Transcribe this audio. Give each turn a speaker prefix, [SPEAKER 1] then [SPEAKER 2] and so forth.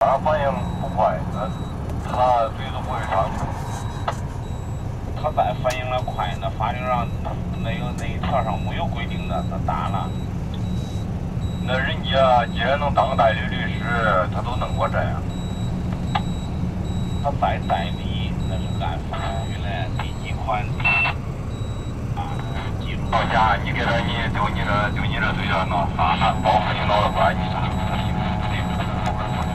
[SPEAKER 1] 他反应不快，他他嘴都不会张。
[SPEAKER 2] 他再反应的快，那法律上那有那一条上没有规定的，他打了。
[SPEAKER 1] 那人家既然能当代理律师，他都弄过这样。
[SPEAKER 2] 他再代理，那是按法律来第一款。
[SPEAKER 1] 到家，你给他，你丢你这丢你这对象，那啥啥。